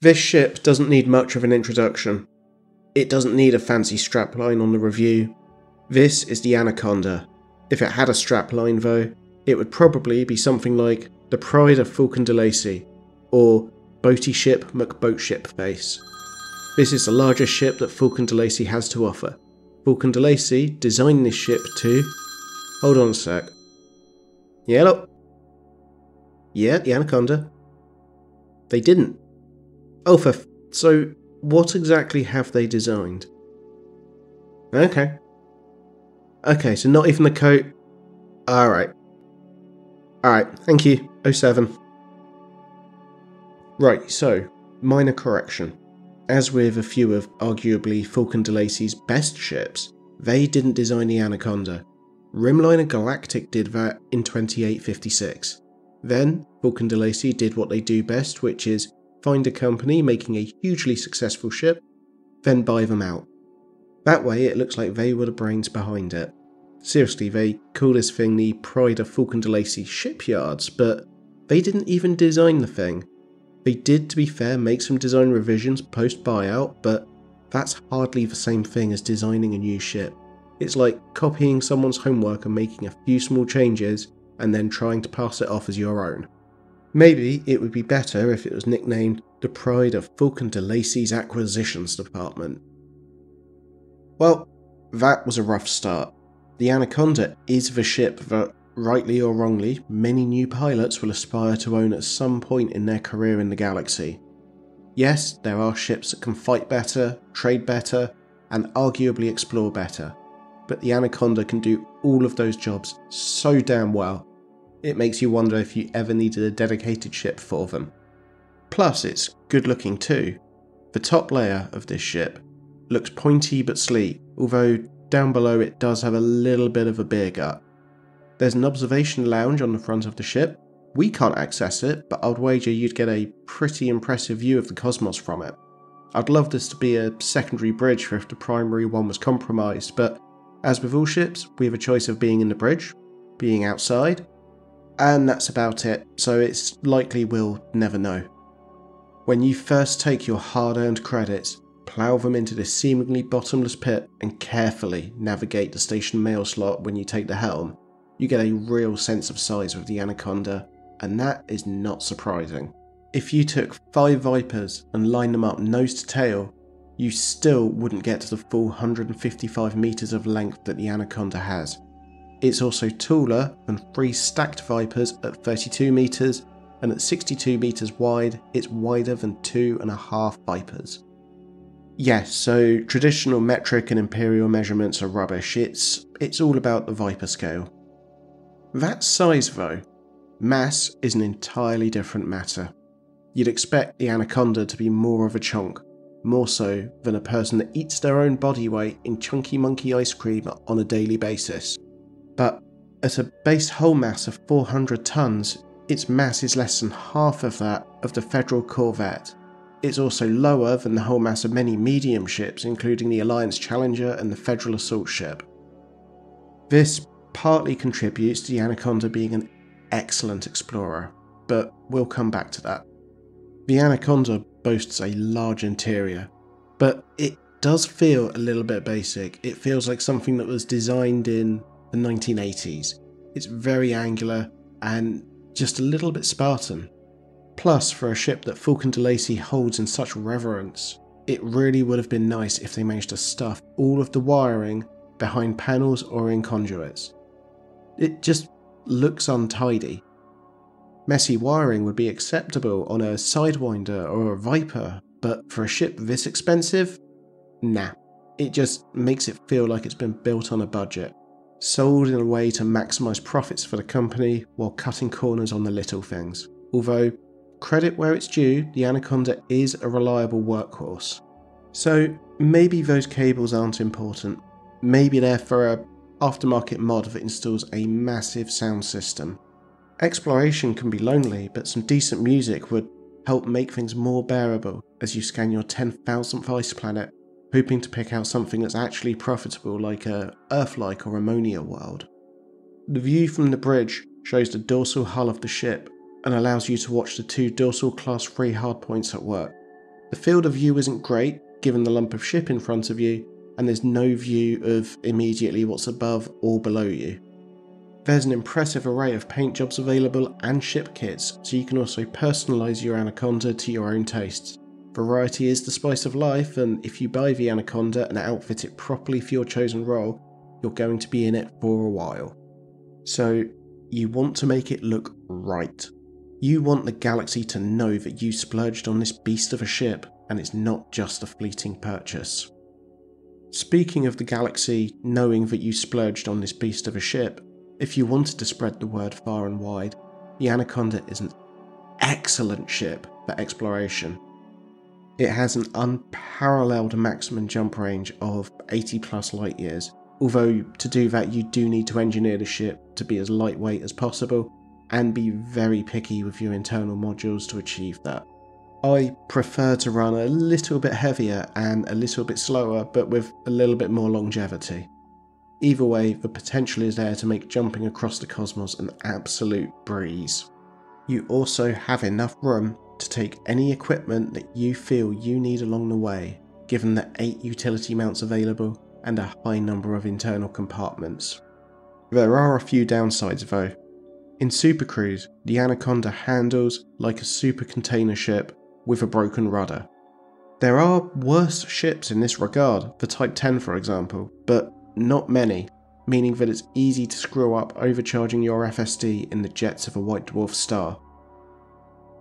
This ship doesn't need much of an introduction. It doesn't need a fancy strapline on the review. This is the Anaconda. If it had a strapline, though, it would probably be something like the Pride of Faulcon DeLacy or Boaty Ship McBoatship Face. This is the largest ship that Faulcon DeLacy has to offer. Faulcon DeLacy designed this ship to. Hold on a sec. Yeah, look. Yeah, the Anaconda. They didn't. Oh, for. F- so, what exactly have they designed? Okay. Okay, so not even the coat. Alright. Alright, thank you. 07. Right, so, minor correction. As with a few of arguably Faulcon DeLacy's best ships, they didn't design the Anaconda. Rimliner Galactic did that in 2856. Then, Faulcon DeLacy did what they do best, which is find a company making a hugely successful ship, then buy them out. That way, it looks like they were the brains behind it. Seriously, they call this thing the Pride of Faulcon DeLacy Shipyards, but they didn't even design the thing. They did, to be fair, make some design revisions post buyout, but that's hardly the same thing as designing a new ship. It's like copying someone's homework and making a few small changes and then trying to pass it off as your own. Maybe it would be better if it was nicknamed the Pride of Faulcon DeLacy's Acquisitions Department. Well, that was a rough start. The Anaconda is the ship that, rightly or wrongly, many new pilots will aspire to own at some point in their career in the galaxy. Yes, there are ships that can fight better, trade better, and arguably explore better, but the Anaconda can do all of those jobs so damn well it makes you wonder if you ever needed a dedicated ship for them. Plus, it's good looking too. The top layer of this ship looks pointy but sleek, although down below it does have a little bit of a beer gut. There's an observation lounge on the front of the ship. We can't access it, but I'd wager you'd get a pretty impressive view of the cosmos from it. I'd love this to be a secondary bridge if the primary one was compromised, but as with all ships, we have a choice of being in the bridge, being outside, and that's about it, so it's likely we'll never know. When you first take your hard earned credits, plough them into this seemingly bottomless pit, and carefully navigate the station mail slot when you take the helm, you get a real sense of size with the Anaconda, and that is not surprising. If you took five Vipers and lined them up nose to tail, you still wouldn't get to the full 155 metres of length that the Anaconda has. It's also taller than three stacked Vipers at 32 metres, and at 62 metres wide, it's wider than two and a half Vipers. Yes, so traditional metric and imperial measurements are rubbish. It's it's all about the Viper scale. That size though, mass is an entirely different matter. You'd expect the anaconda to be more of a chunk, more so than a person that eats their own body weight in chunky monkey ice cream on a daily basis but at a base hull mass of 400 tons, its mass is less than half of that of the Federal Corvette. It's also lower than the hull mass of many medium ships, including the Alliance Challenger and the Federal Assault Ship. This partly contributes to the Anaconda being an excellent explorer, but we'll come back to that. The Anaconda boasts a large interior, but it does feel a little bit basic. It feels like something that was designed in the 1980s. It's very angular and just a little bit Spartan. Plus, for a ship that Faulcon DeLacy holds in such reverence, it really would have been nice if they managed to stuff all of the wiring behind panels or in conduits. It just looks untidy. Messy wiring would be acceptable on a Sidewinder or a Viper, but for a ship this expensive? Nah. It just makes it feel like it's been built on a budget sold in a way to maximise profits for the company while cutting corners on the little things. Although, credit where it's due, the Anaconda is a reliable workhorse. So maybe those cables aren't important. Maybe they're for a aftermarket mod that installs a massive sound system. Exploration can be lonely, but some decent music would help make things more bearable as you scan your 10,000th ice planet hoping to pick out something that's actually profitable like a Earth-like or ammonia world. The view from the bridge shows the dorsal hull of the ship and allows you to watch the two dorsal class 3 hardpoints at work. The field of view isn't great, given the lump of ship in front of you, and there's no view of immediately what's above or below you. There's an impressive array of paint jobs available and ship kits, so you can also personalise your Anaconda to your own tastes. Variety is the spice of life, and if you buy the Anaconda and outfit it properly for your chosen role, you're going to be in it for a while. So, you want to make it look right. You want the galaxy to know that you splurged on this beast of a ship, and it's not just a fleeting purchase. Speaking of the galaxy knowing that you splurged on this beast of a ship, if you wanted to spread the word far and wide, the Anaconda is an excellent ship for exploration. It has an unparalleled maximum jump range of 80 plus light years, although to do that you do need to engineer the ship to be as lightweight as possible and be very picky with your internal modules to achieve that. I prefer to run a little bit heavier and a little bit slower, but with a little bit more longevity. Either way, the potential is there to make jumping across the cosmos an absolute breeze. You also have enough room to take any equipment that you feel you need along the way, given the 8 utility mounts available and a high number of internal compartments. There are a few downsides though. In Super Cruise, the Anaconda handles like a super container ship with a broken rudder. There are worse ships in this regard, the Type 10 for example, but not many, meaning that it's easy to screw up overcharging your FSD in the jets of a White Dwarf star.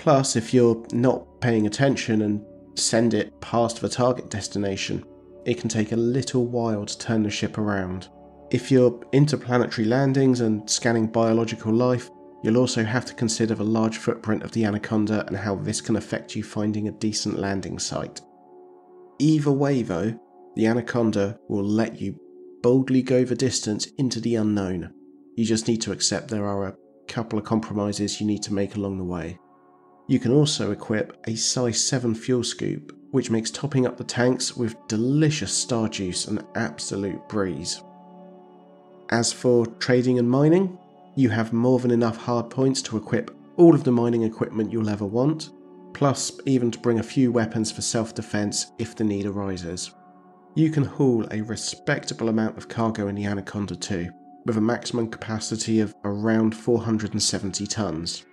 Plus, if you're not paying attention and send it past the target destination, it can take a little while to turn the ship around. If you're interplanetary landings and scanning biological life, you'll also have to consider the large footprint of the Anaconda and how this can affect you finding a decent landing site. Either way, though, the Anaconda will let you boldly go the distance into the unknown. You just need to accept there are a couple of compromises you need to make along the way. You can also equip a size 7 fuel scoop, which makes topping up the tanks with delicious star juice an absolute breeze. As for trading and mining, you have more than enough hard points to equip all of the mining equipment you'll ever want, plus even to bring a few weapons for self defense if the need arises you can haul a respectable amount of cargo in the Anaconda too, with a maximum capacity of around 470 tons.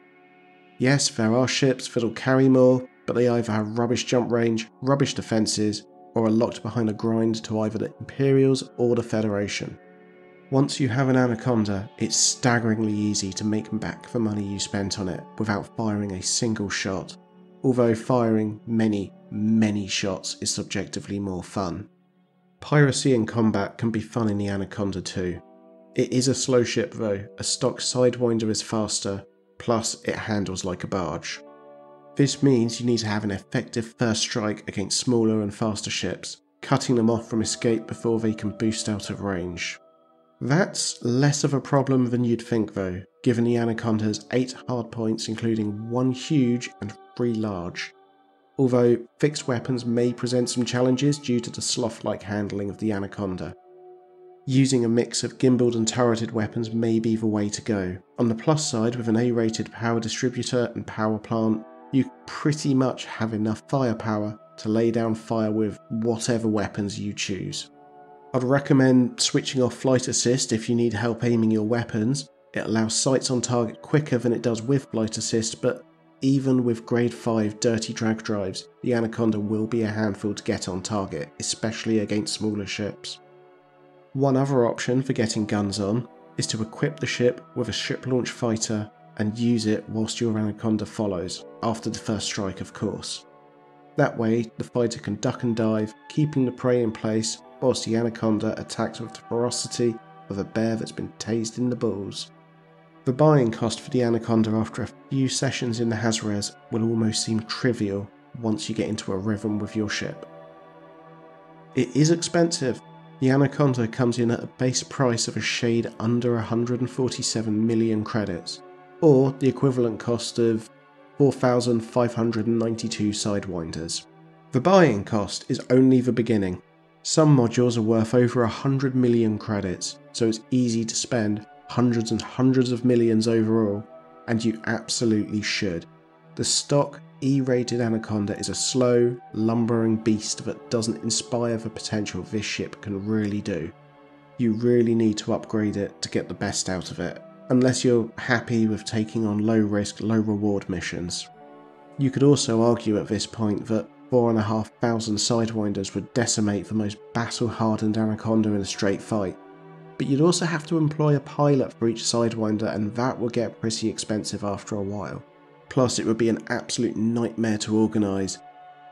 Yes, there are ships that'll carry more, but they either have rubbish jump range, rubbish defences, or are locked behind a grind to either the Imperials or the Federation. Once you have an Anaconda, it's staggeringly easy to make back the money you spent on it without firing a single shot, although firing many, many shots is subjectively more fun. Piracy and combat can be fun in the Anaconda too. It is a slow ship though, a stock Sidewinder is faster, plus it handles like a barge. This means you need to have an effective first strike against smaller and faster ships, cutting them off from escape before they can boost out of range. That's less of a problem than you'd think though, given the Anaconda's has 8 hardpoints including 1 huge and 3 large although fixed weapons may present some challenges due to the sloth-like handling of the Anaconda. Using a mix of gimbaled and turreted weapons may be the way to go. On the plus side, with an A-rated power distributor and power plant, you pretty much have enough firepower to lay down fire with whatever weapons you choose. I'd recommend switching off flight assist if you need help aiming your weapons. It allows sights on target quicker than it does with flight assist, but even with grade 5 dirty drag drives, the Anaconda will be a handful to get on target, especially against smaller ships. One other option for getting guns on is to equip the ship with a ship launch fighter and use it whilst your Anaconda follows, after the first strike of course. That way, the fighter can duck and dive, keeping the prey in place, whilst the Anaconda attacks with the ferocity of a bear that's been tased in the balls. The buying cost for the Anaconda after a few sessions in the Hazres will almost seem trivial once you get into a rhythm with your ship. It is expensive. The Anaconda comes in at a base price of a shade under 147 million credits, or the equivalent cost of 4,592 Sidewinders. The buying cost is only the beginning. Some modules are worth over 100 million credits, so it's easy to spend hundreds and hundreds of millions overall, and you absolutely should. The stock E rated Anaconda is a slow, lumbering beast that doesn't inspire the potential this ship can really do. You really need to upgrade it to get the best out of it, unless you're happy with taking on low risk, low reward missions. You could also argue at this point that 4,500 Sidewinders would decimate the most battle hardened Anaconda in a straight fight, but you'd also have to employ a pilot for each Sidewinder, and that would get pretty expensive after a while. Plus, it would be an absolute nightmare to organise,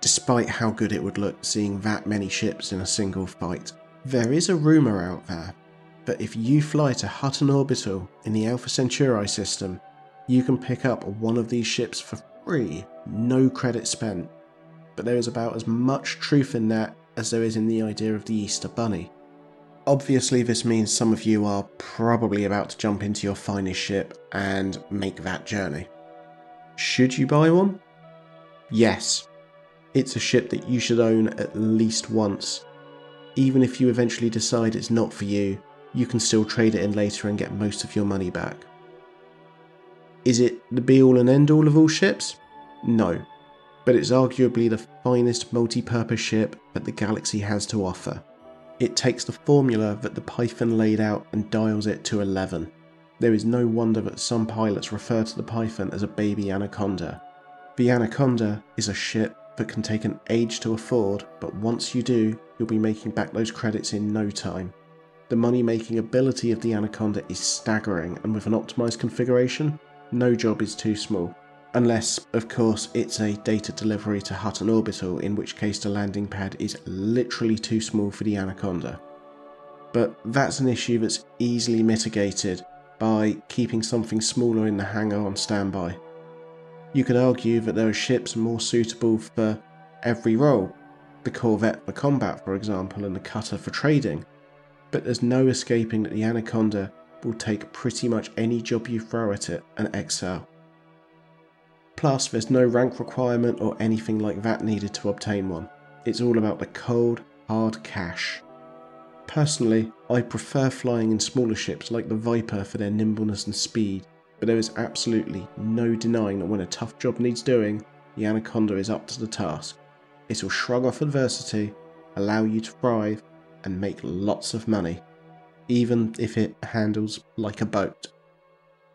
despite how good it would look seeing that many ships in a single fight. There is a rumour out there that if you fly to Hutton Orbital in the Alpha Centauri system, you can pick up one of these ships for free, no credit spent. But there is about as much truth in that as there is in the idea of the Easter Bunny. Obviously, this means some of you are probably about to jump into your finest ship and make that journey. Should you buy one? Yes. It's a ship that you should own at least once. Even if you eventually decide it's not for you, you can still trade it in later and get most of your money back. Is it the be all and end all of all ships? No, but it's arguably the finest multi purpose ship that the galaxy has to offer. It takes the formula that the Python laid out and dials it to 11. There is no wonder that some pilots refer to the Python as a baby Anaconda. The Anaconda is a ship that can take an age to afford, but once you do, you'll be making back those credits in no time. The money making ability of the Anaconda is staggering, and with an optimized configuration, no job is too small. Unless, of course, it's a data delivery to Hutton Orbital, in which case the landing pad is literally too small for the Anaconda. But that's an issue that's easily mitigated by keeping something smaller in the hangar on standby. You could argue that there are ships more suitable for every role, the Corvette for combat, for example, and the Cutter for trading, but there's no escaping that the Anaconda will take pretty much any job you throw at it and excel. Plus, there's no rank requirement or anything like that needed to obtain one. It's all about the cold, hard cash. Personally, I prefer flying in smaller ships like the Viper for their nimbleness and speed, but there is absolutely no denying that when a tough job needs doing, the Anaconda is up to the task. It'll shrug off adversity, allow you to thrive, and make lots of money, even if it handles like a boat.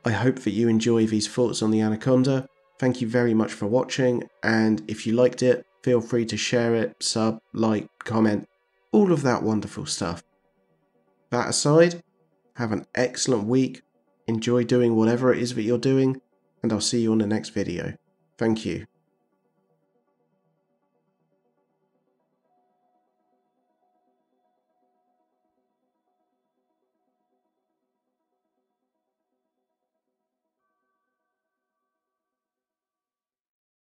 I hope that you enjoy these thoughts on the Anaconda. Thank you very much for watching, and if you liked it, feel free to share it, sub, like, comment, all of that wonderful stuff. That aside, have an excellent week, enjoy doing whatever it is that you're doing, and I'll see you on the next video. Thank you.